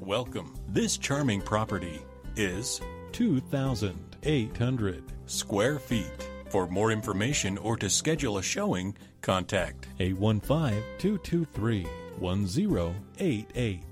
Welcome. This charming property is 2,800 square feet. For more information or to schedule a showing, contact 815 223 1088.